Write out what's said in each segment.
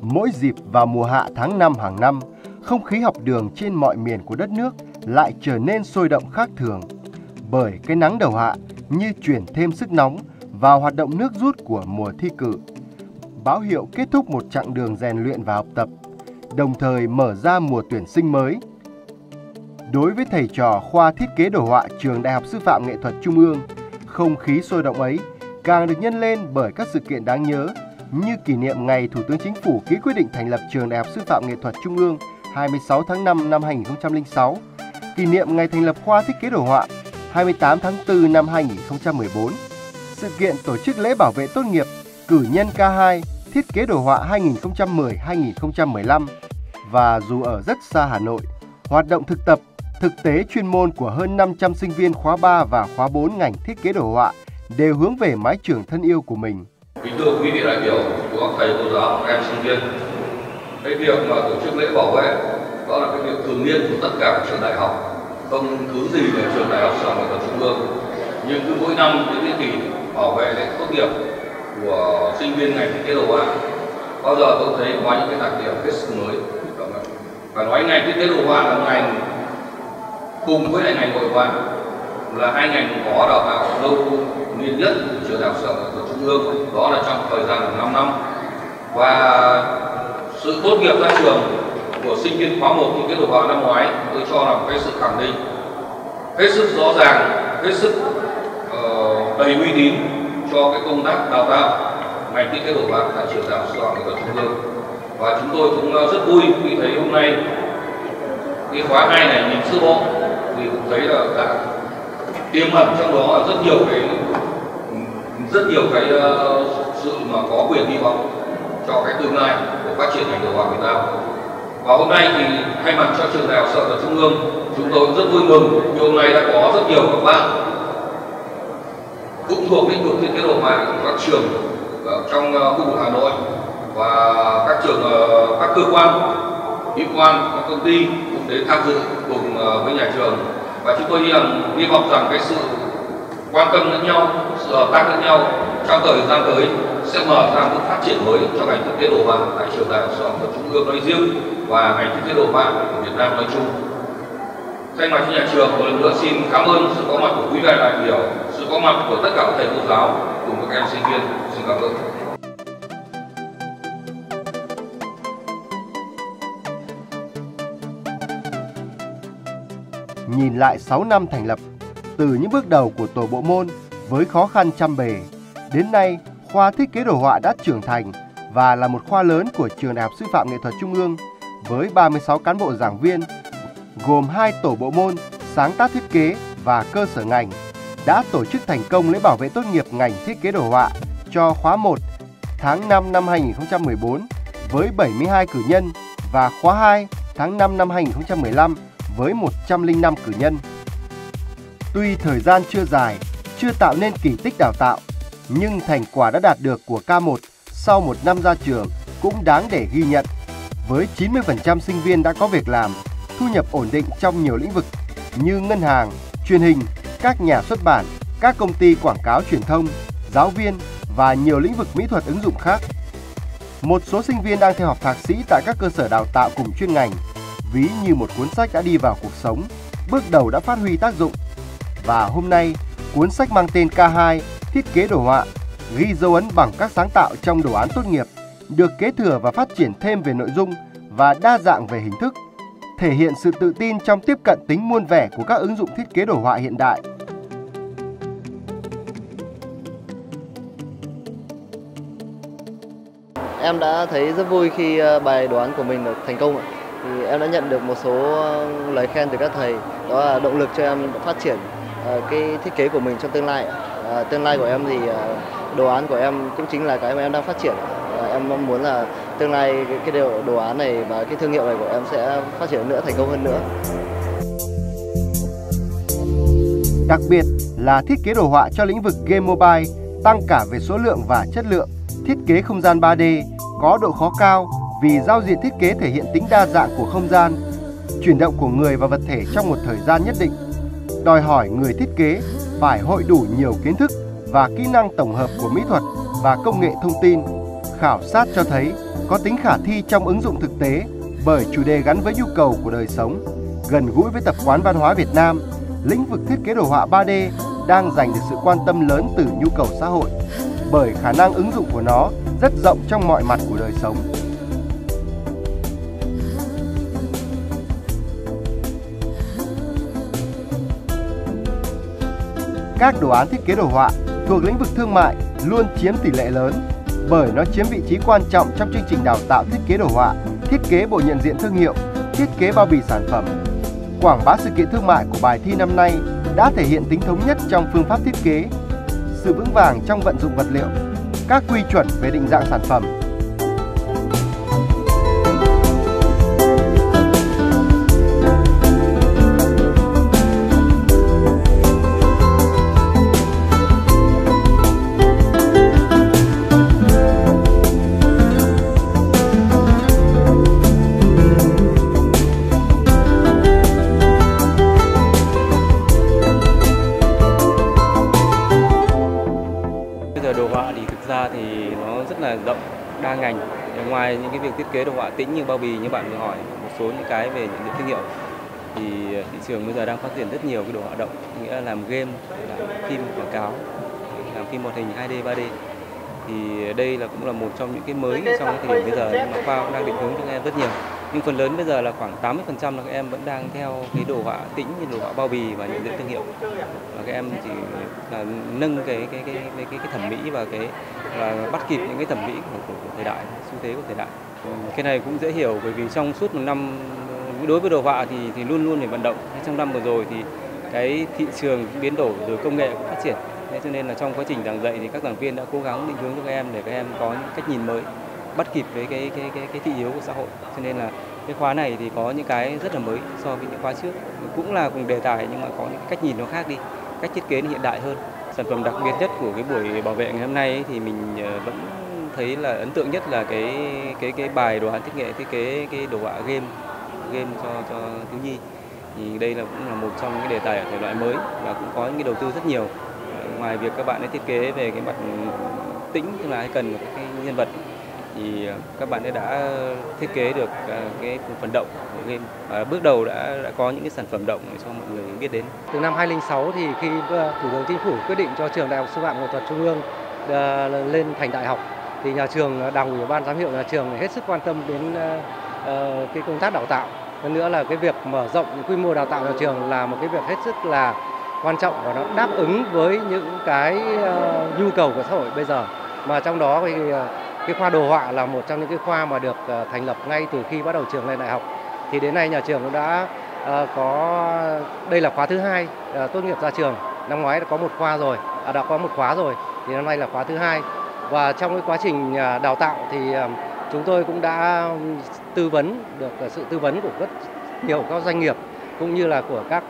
Mỗi dịp vào mùa hạ tháng 5 hàng năm, không khí học đường trên mọi miền của đất nước lại trở nên sôi động khác thường. Bởi cái nắng đầu hạ như chuyển thêm sức nóng vào hoạt động nước rút của mùa thi cử. Báo hiệu kết thúc một chặng đường rèn luyện và học tập, đồng thời mở ra mùa tuyển sinh mới. Đối với thầy trò khoa thiết kế đồ họa trường Đại học Sư phạm Nghệ thuật Trung ương, không khí sôi động ấy càng được nhân lên bởi các sự kiện đáng nhớ như kỷ niệm ngày Thủ tướng Chính phủ ký quyết định thành lập trường Đại học Sư phạm Nghệ thuật Trung ương 26 tháng 5 năm 2006, kỷ niệm ngày thành lập khoa thiết kế đồ họa 28 tháng 4 năm 2014, sự kiện tổ chức lễ bảo vệ tốt nghiệp cử nhân K2 thiết kế đồ họa 2010-2015 và dù ở rất xa Hà Nội, hoạt động thực tập, thực tế chuyên môn của hơn 500 sinh viên khóa 3 và khóa 4 ngành thiết kế đồ họa đều hướng về mái trường thân yêu của mình. Kính thưa quý vị đại biểu của các thầy cô giáo, các em sinh viên, cái việc mà tổ chức lễ bảo vệ đó là cái việc thường niên của tất cả các trường đại học, không cứ gì là trường đại học sở ở trung ương, nhưng cứ mỗi năm những cái kỳ bảo vệ lễ tốt nghiệp của sinh viên ngành thiết kế đồ họa bao giờ tôi thấy có những cái đặc điểm hết sức mới. Và nói ngành kinh tế đồ họa là ngành cùng với lại ngành hội họa là hai ngành có đào tạo lâu niên nhất của trường đại học sở trung ương đó là trong thời gian 5 năm và sự tốt nghiệp ra trường của sinh viên khóa 1 những cái đồ vào năm ngoái tôi cho là một cái sự khẳng định. Hết sức rõ ràng hết sức uh, đầy uy tín cho cái công tác đào tạo ngành thiết kế đồ họa tại trường đại học sư phạm của trung ương. Và chúng tôi cũng ờ, rất vui khi thấy hôm nay cái khóa hai này nhìn sơ bộ thì cũng thấy là đã tiềm ẩn trong đó là rất nhiều cái rất nhiều cái ờ, sự mà có quyền hy vọng cho cái tương lai của phát triển ngành đồ họa Việt Nam. Và hôm nay thì thay mặt cho trường đại học sở trung ương, chúng tôi rất vui mừng vì hôm nay đã có rất nhiều các bạn cũng thuộc lĩnh vực thiết kế đồ họa của các trường ở trong ờ, khu vực Hà Nội và các trường ờ, các cơ quan y quan, các công ty cũng đến tham dự cùng với nhà trường. Và chúng tôi hy vọng rằng cái sự quan tâm lẫn nhau sự hợp tác lẫn nhau trong thời gian tới sẽ mở ra bước phát triển mới cho ngành thiết kế đồ họa tại trường đại học sở của trung ương nói riêng và ngành thiết kế đồ họa của Việt Nam nói chung. Thay mặt cho nhà trường một lần nữa xin cảm ơn sự có mặt của quý vị đại biểu, sự có mặt của tất cả các thầy cô giáo cùng các em sinh viên. Xin cảm ơn. Nhìn lại 6 năm thành lập, từ những bước đầu của tổ bộ môn với khó khăn trăm bề, đến nay khoa thiết kế đồ họa đã trưởng thành và là một khoa lớn của Trường Đại học Sư phạm Nghệ thuật Trung ương với 36 cán bộ giảng viên, gồm hai tổ bộ môn sáng tác thiết kế và cơ sở ngành đã tổ chức thành công lễ bảo vệ tốt nghiệp ngành thiết kế đồ họa cho khóa 1 tháng 5 năm 2014 với 72 cử nhân và khóa 2 tháng 5 năm 2015 với 105 cử nhân. Tuy thời gian chưa dài, chưa tạo nên kỳ tích đào tạo, nhưng thành quả đã đạt được của K1 sau một năm ra trường cũng đáng để ghi nhận. Với 90% sinh viên đã có việc làm, thu nhập ổn định trong nhiều lĩnh vực như ngân hàng, truyền hình, các nhà xuất bản, các công ty quảng cáo truyền thông, giáo viên và nhiều lĩnh vực mỹ thuật ứng dụng khác. Một số sinh viên đang theo học thạc sĩ tại các cơ sở đào tạo cùng chuyên ngành, ví như một cuốn sách đã đi vào cuộc sống, bước đầu đã phát huy tác dụng. Và hôm nay, cuốn sách mang tên K2 Thiết kế đồ họa ghi dấu ấn bằng các sáng tạo trong đồ án tốt nghiệp, được kế thừa và phát triển thêm về nội dung và đa dạng về hình thức, thể hiện sự tự tin trong tiếp cận tính muôn vẻ của các ứng dụng thiết kế đồ họa hiện đại. Em đã thấy rất vui khi ờ, bài đồ án của mình được thành công. Thì em đã nhận được một số ờ, lời khen từ các thầy, đó là động lực cho em phát triển Ờ, cái thiết kế của mình trong tương lai. Ờ, tương lai của em thì ờ, đồ án của em cũng chính là cái mà em đang phát triển em mong muốn là tương lai cái, cái đồ, đồ án này và cái thương hiệu này của em sẽ phát triển nữa thành công hơn nữa. Đặc biệt là thiết kế đồ họa cho lĩnh vực game mobile tăng cả về số lượng và chất lượng. Thiết kế không gian 3D có độ khó cao vì giao diện thiết kế thể hiện tính đa dạng của không gian chuyển động của người và vật thể trong một thời gian nhất định đòi hỏi người thiết kế phải hội đủ nhiều kiến thức và kỹ năng tổng hợp của mỹ thuật và công nghệ thông tin. Khảo sát cho thấy có tính khả thi trong ứng dụng thực tế bởi chủ đề gắn với nhu cầu của đời sống, gần gũi với tập quán văn hóa Việt Nam, lĩnh vực thiết kế đồ họa 3D đang giành được sự quan tâm lớn từ nhu cầu xã hội bởi khả năng ứng dụng của nó rất rộng trong mọi mặt của đời sống. Các đồ án thiết kế đồ họa thuộc lĩnh vực thương mại luôn chiếm tỷ lệ lớn bởi nó chiếm vị trí quan trọng trong chương trình đào tạo thiết kế đồ họa, thiết kế bộ nhận diện thương hiệu, thiết kế bao bì sản phẩm. Quảng bá sự kiện thương mại của bài thi năm nay đã thể hiện tính thống nhất trong phương pháp thiết kế, sự vững vàng trong vận dụng vật liệu, các quy chuẩn về định dạng sản phẩm là rộng, đa ngành. Ngoài những cái việc thiết kế đồ họa tĩnh như bao bì như bạn vừa hỏi, một số những cái về những thương hiệu, thì ờ, thị trường bây giờ đang phát triển rất nhiều cái đồ họa động, nghĩa là làm game, làm phim quảng cáo, làm phim hoạt hình 2D 3D thì đây là cũng là một trong những cái mới trong thời điểm bây giờ mà khoa cũng đang định hướng cho các em rất nhiều nhưng phần lớn bây giờ là khoảng 80% là các em vẫn đang theo cái đồ họa tĩnh như đồ họa bao bì và những thương hiệu. Và các em chỉ là nâng cái cái cái cái cái, cái thẩm mỹ và cái và bắt kịp những cái thẩm mỹ của, của, của thời đại xu thế của thời đại. Ừ, cái này cũng dễ hiểu bởi vì trong suốt một năm đối với đồ họa thì thì luôn luôn phải vận động. Trong năm vừa rồi thì cái thị trường biến đổi rồi công nghệ cũng phát triển. Thế cho nên là trong quá trình giảng dạy thì các giảng viên đã cố gắng định hướng cho các em để các em có những cách nhìn mới bắt kịp với cái cái cái cái thị hiếu của xã hội. Cho nên là cái khóa này thì có những cái rất là mới so với những khóa trước. Cũng là cùng đề tài nhưng mà có những cách nhìn nó khác đi, cách thiết kế hiện đại hơn. Sản phẩm đặc biệt nhất của cái buổi bảo vệ ngày hôm nay thì mình ờ, vẫn thấy là ấn tượng nhất là cái cái cái bài đồ án thiết nghệ, thiết kế cái đồ họa game game cho cho thiếu nhi. Thì đây là cũng là một trong những đề tài ở thể loại mới và cũng có những cái đầu tư rất nhiều. Ờ, ngoài việc các bạn ấy thiết kế về cái mặt ừ, tĩnh, tức là cần cái nhân vật thì các bạn ấy đã thiết kế được à, cái phần động của game và bước đầu đã đã có những cái sản phẩm động để cho mọi người biết đến. Từ năm 2006 thì khi à, Thủ tướng Chính phủ quyết định cho trường Đại học Sư phạm Nghệ thuật Trung ương à, lên thành đại học, thì nhà trường đảng ủy ban giám hiệu nhà trường hết sức quan tâm đến cái công tác đào tạo. Hơn nữa là cái việc mở rộng quy mô đào tạo nhà trường là một cái việc hết sức là quan trọng và nó đáp ứng với những cái nhu cầu của xã hội bây giờ. Mà trong đó thì cái khoa đồ họa là một trong những cái khoa mà được ờ, thành lập ngay từ khi bắt đầu trường lên đại học. Thì đến nay nhà trường cũng đã ờ, có đây là khóa thứ hai ờ, tốt nghiệp ra trường. Năm ngoái đã có một khoa rồi, à, đã có một khóa rồi. Thì năm nay là khóa thứ hai. Và trong cái quá trình đào tạo thì chúng tôi cũng đã tư vấn được sự tư vấn của rất nhiều các doanh nghiệp cũng như là của các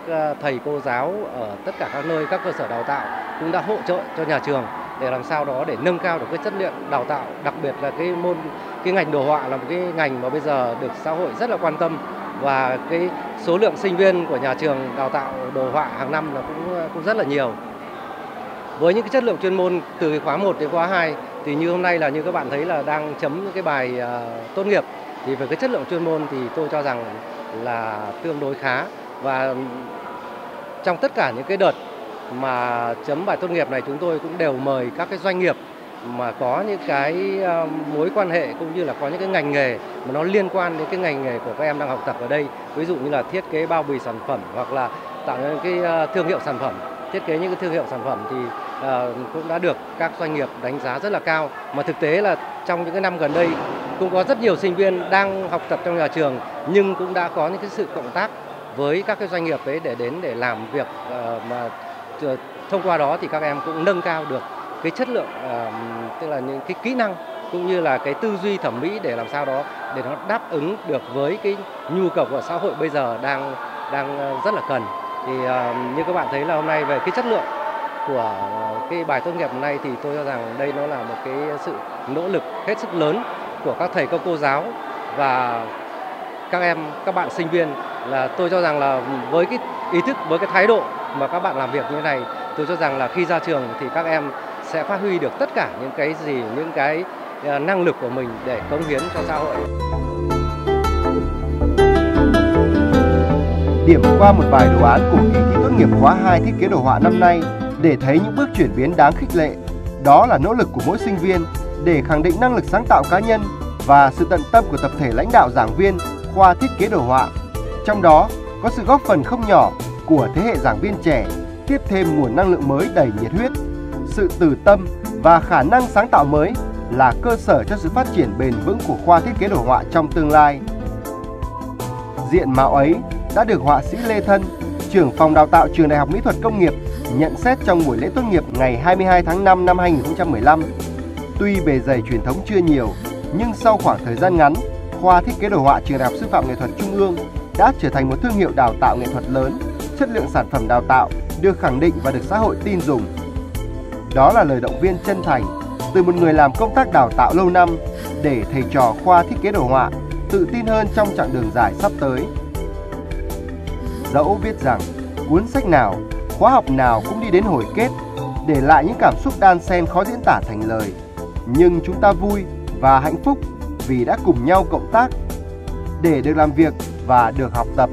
thầy cô giáo ở tất cả các nơi các cơ sở đào tạo cũng đã hỗ trợ cho nhà trường để làm sao đó để nâng cao được cái chất lượng đào tạo đặc biệt là cái môn cái ngành đồ họa là một cái ngành mà bây giờ được xã hội rất là quan tâm. Và cái số lượng sinh viên của nhà trường đào tạo đồ họa hàng năm là cũng cũng rất là nhiều. Với những cái chất lượng chuyên môn từ khóa 1 đến khóa 2 thì như hôm nay là như các bạn thấy là đang chấm những cái bài uh, tốt nghiệp. Thì về cái chất lượng chuyên môn thì tôi cho rằng là tương đối khá. Và trong tất cả những cái đợt mà chấm bài tốt nghiệp này chúng tôi cũng đều mời các cái doanh nghiệp mà có những cái ờ, mối quan hệ cũng như là có những cái ngành nghề mà nó liên quan đến cái ngành nghề của các em đang học tập ở đây. Ví dụ như là thiết kế bao bì sản phẩm hoặc là tạo những cái ờ, thương hiệu sản phẩm. Thiết kế những cái thương hiệu sản phẩm thì ờ, cũng đã được các doanh nghiệp đánh giá rất là cao. Mà thực tế là trong những cái năm gần đây cũng có rất nhiều sinh viên đang học tập trong nhà trường nhưng cũng đã có những cái sự cộng tác với các cái doanh nghiệp đấy để đến để làm việc mà Ờ, thông qua đó thì các em cũng nâng cao được cái chất lượng ờ, tức là những cái kỹ năng cũng như là cái tư duy thẩm mỹ để làm sao đó để nó đáp ứng được với cái nhu cầu của xã hội bây giờ đang đang ờ, rất là cần. Thì như các bạn thấy là hôm nay về cái chất lượng của cái bài tốt nghiệp hôm nay thì tôi cho rằng đây nó là một cái sự nỗ lực hết sức lớn của các thầy, các cô giáo và các em, các bạn sinh viên. Là tôi cho rằng là với cái ý thức, với cái thái độ mà các bạn làm việc như thế này, tôi cho rằng là khi ra trường thì các em sẽ phát huy được tất cả những cái gì, những cái ờ, năng lực của mình để cống hiến cho xã hội. Điểm qua một vài đồ án của kỳ thi tốt nghiệp khóa 2 thiết kế đồ họa năm nay để thấy những bước chuyển biến đáng khích lệ. Đó là nỗ lực của mỗi sinh viên để khẳng định năng lực sáng tạo cá nhân và sự tận tâm của tập thể lãnh đạo giảng viên khoa thiết kế đồ họa. Trong đó, có sự góp phần không nhỏ của thế hệ giảng viên trẻ tiếp thêm nguồn năng lượng mới đầy nhiệt huyết. Sự từ tâm và khả năng sáng tạo mới là cơ sở cho sự phát triển bền vững của khoa thiết kế đồ họa trong tương lai. Diện mạo ấy đã được họa sĩ Lê Thân, trưởng phòng đào tạo trường Đại học Mỹ thuật Công nghiệp nhận xét trong buổi lễ tốt nghiệp ngày 22 tháng 5 năm 2015. Tuy bề dày truyền thống chưa nhiều, nhưng sau khoảng thời gian ngắn, khoa thiết kế đồ họa trường Đại học Sư phạm Nghệ thuật Trung ương đã trở thành một thương hiệu đào tạo nghệ thuật lớn, chất lượng sản phẩm đào tạo được khẳng định và được xã hội tin dùng. Đó là lời động viên chân thành từ một người làm công tác đào tạo lâu năm để thầy trò khoa thiết kế đồ họa tự tin hơn trong chặng đường dài sắp tới. Dẫu biết rằng cuốn sách nào, khóa học nào cũng đi đến hồi kết, để lại những cảm xúc đan xen khó diễn tả thành lời. Nhưng chúng ta vui và hạnh phúc vì đã cùng nhau cộng tác để được làm việc và được học tập